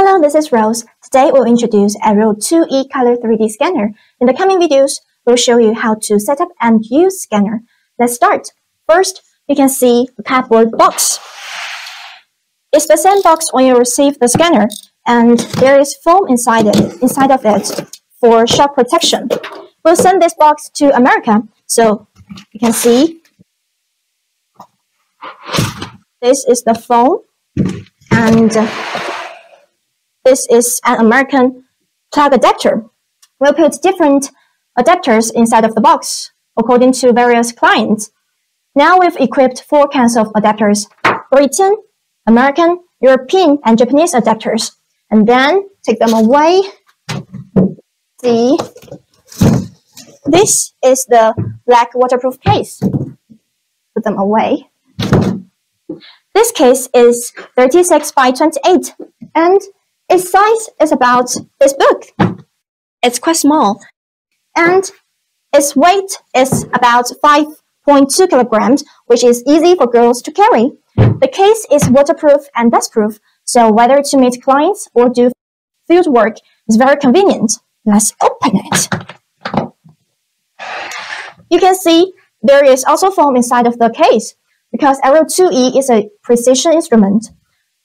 Hello, this is Rose. Today we'll introduce iReal 2E Color 3D Scanner. In the coming videos, we'll show you how to set up and use scanner. Let's start. First, you can see the cardboard box. It's the same box when you receive the scanner, and there is foam inside it, inside of it for shock protection. We'll send this box to America, so you can see this is the foam, and this is an American plug adapter. We'll put different adapters inside of the box according to various clients. Now we've equipped four kinds of adapters, Britain, American, European, and Japanese adapters. And then take them away. See, this is the black waterproof case. Put them away. This case is 36 by 28 and its size is about this book. It's quite small. And its weight is about 5.2 kilograms, which is easy for girls to carry. The case is waterproof and dustproof, so whether to meet clients or do field work is very convenient. Let's open it. You can see there is also foam inside of the case because iReal 2E is a precision instrument.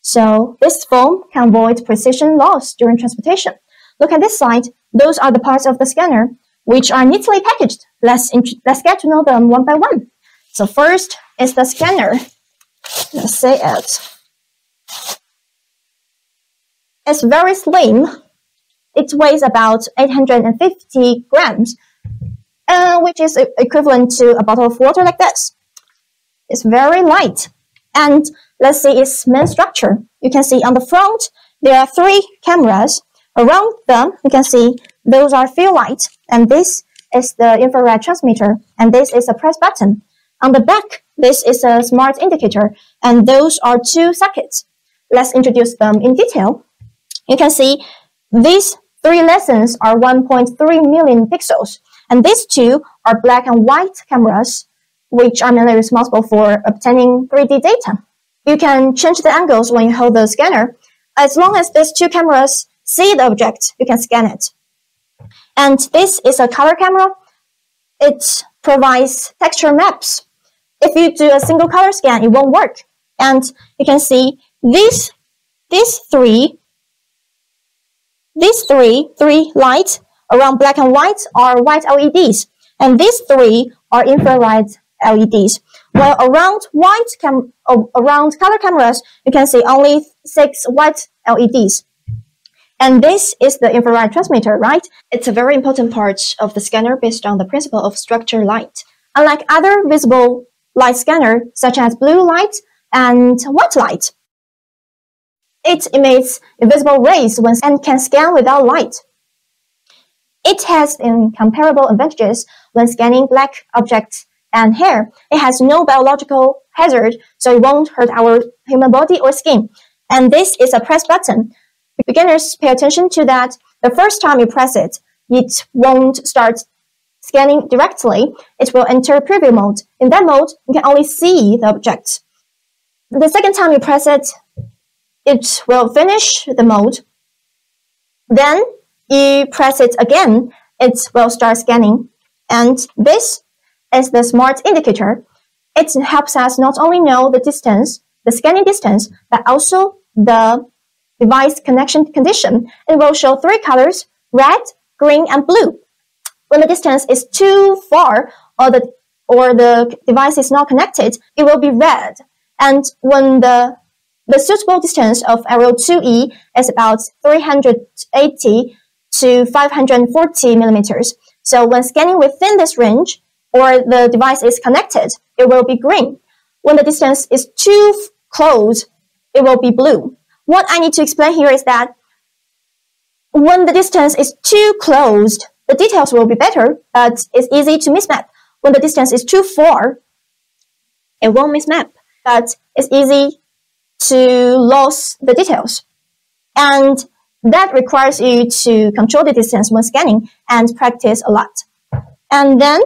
So this foam can avoid precision loss during transportation. Look at this side. Those are the parts of the scanner, which are neatly packaged. Let's, let's get to know them one by one. So first is the scanner. Let's say it. It's very slim. It weighs about 850 grams, uh, which is equivalent to a bottle of water like this. It's very light. And let's see its main structure. You can see on the front, there are three cameras. Around them, you can see those are field lights, and this is the infrared transmitter, and this is a press button. On the back, this is a smart indicator, and those are two sockets. Let's introduce them in detail. You can see these three lessons are 1.3 million pixels, and these two are black and white cameras which are mainly responsible for obtaining 3D data. You can change the angles when you hold the scanner. As long as these two cameras see the object, you can scan it. And this is a color camera. It provides texture maps. If you do a single color scan, it won't work. And you can see these, these three, these three, three lights around black and white are white LEDs. And these three are infrared LEDs. While around white cam uh, around color cameras, you can see only six white LEDs. And this is the infrared transmitter, right? It's a very important part of the scanner based on the principle of structured light. Unlike other visible light scanner, such as blue light and white light, it emits invisible rays when and can scan without light. It has incomparable advantages when scanning black objects and hair. It has no biological hazard, so it won't hurt our human body or skin. And this is a press button. Beginners pay attention to that. The first time you press it, it won't start scanning directly. It will enter preview mode. In that mode, you can only see the object. The second time you press it, it will finish the mode. Then you press it again, it will start scanning. And this is the smart indicator. It helps us not only know the distance, the scanning distance, but also the device connection condition. It will show three colors, red, green, and blue. When the distance is too far or the, or the device is not connected, it will be red. And when the, the suitable distance of iReal 2E is about 380 to 540 millimeters. So when scanning within this range, or the device is connected, it will be green. When the distance is too close, it will be blue. What I need to explain here is that when the distance is too close, the details will be better, but it's easy to mismap. When the distance is too far, it won't mismap, but it's easy to lose the details. And that requires you to control the distance when scanning and practice a lot. And then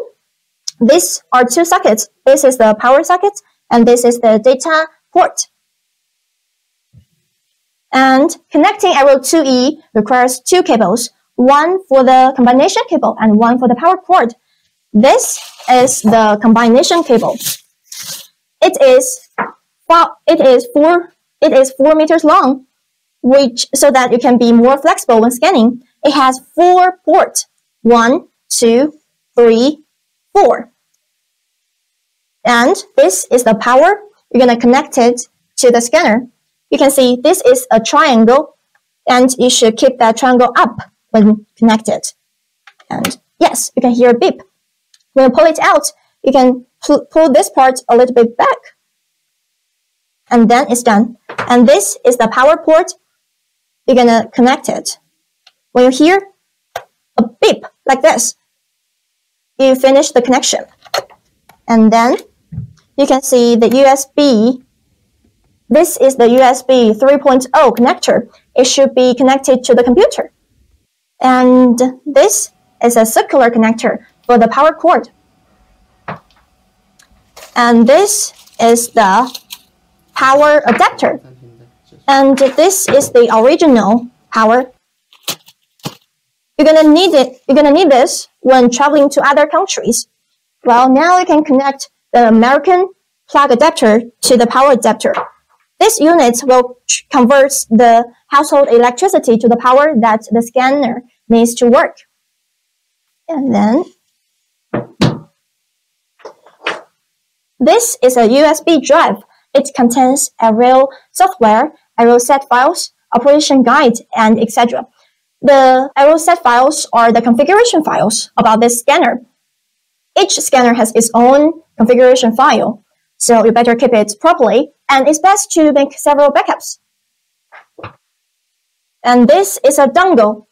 these are two sockets. This is the power socket, and this is the data port. And connecting iReal 2E requires two cables, one for the combination cable and one for the power cord. This is the combination cable. It is well, it is four it is four meters long, which so that you can be more flexible when scanning. It has four ports. One, two, three, four. And this is the power. You're gonna connect it to the scanner. You can see this is a triangle and you should keep that triangle up when connected. And yes, you can hear a beep. When you pull it out, you can pull this part a little bit back. And then it's done. And this is the power port. You're gonna connect it. When you hear a beep like this, you finish the connection. And then you can see the USB. This is the USB 3.0 connector. It should be connected to the computer. And this is a circular connector for the power cord. And this is the power adapter. And this is the original power. You're gonna need it. You're gonna need this when traveling to other countries. Well, now you can connect the American plug adapter to the power adapter. This unit will convert the household electricity to the power that the scanner needs to work. And then this is a USB drive. It contains iReal software, iReal set files, operation guide, and etc. The iReal set files are the configuration files about this scanner. Each scanner has its own configuration file, so you better keep it properly, and it's best to make several backups. And this is a dongle.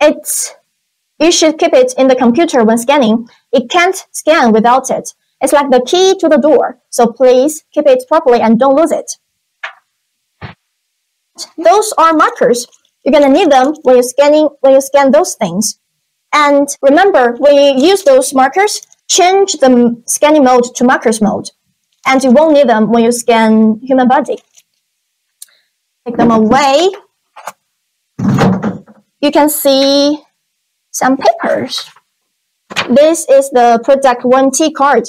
It's you should keep it in the computer when scanning. It can't scan without it. It's like the key to the door, so please keep it properly and don't lose it. Those are markers. You're gonna need them when you're scanning when you scan those things. And remember, when you use those markers, change the scanning mode to markers mode. And you won't need them when you scan human body. Take them away. You can see some papers. This is the product 1T card.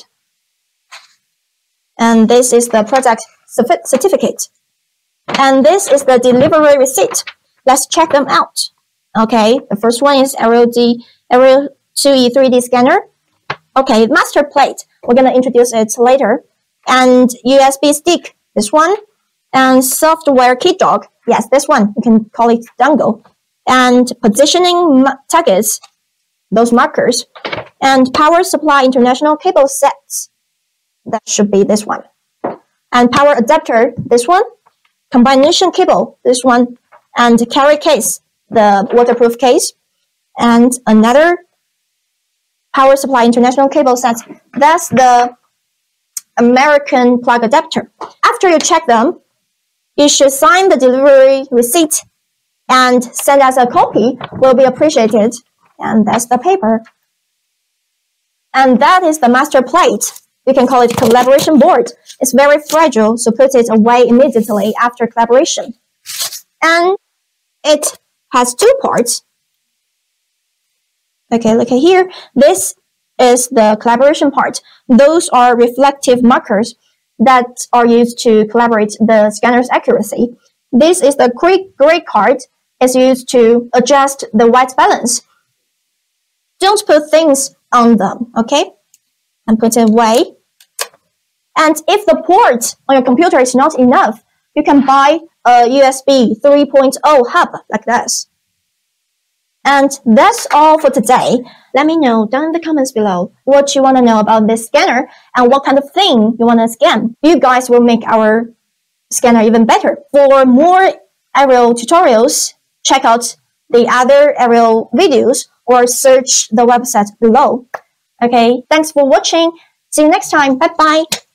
And this is the product certificate. And this is the delivery receipt. Let's check them out. Okay, the first one is iReal D, iReal 2E 3D scanner. Okay, master plate. We're gonna introduce it later. And USB stick, this one. And software key dog. Yes, this one. You can call it dongle. And positioning targets, those markers. And power supply international cable sets. That should be this one. And power adapter, this one. Combination cable, this one. And carry case, the waterproof case. And another power supply international cable set. That's the American plug adapter. After you check them, you should sign the delivery receipt and send us a copy will be appreciated. And that's the paper. And that is the master plate. You can call it collaboration board. It's very fragile, so put it away immediately after collaboration. And it has two parts. Okay, look at here. This is the collaboration part. Those are reflective markers that are used to collaborate the scanner's accuracy. This is the gray card. It's used to adjust the white balance. Don't put things on them, okay? And put it away. And if the port on your computer is not enough, you can buy a USB 3.0 hub like this. And that's all for today. Let me know down in the comments below what you want to know about this scanner and what kind of thing you want to scan. You guys will make our scanner even better. For more iReal tutorials, check out the other iReal videos or search the website below. Okay, thanks for watching. See you next time. Bye bye.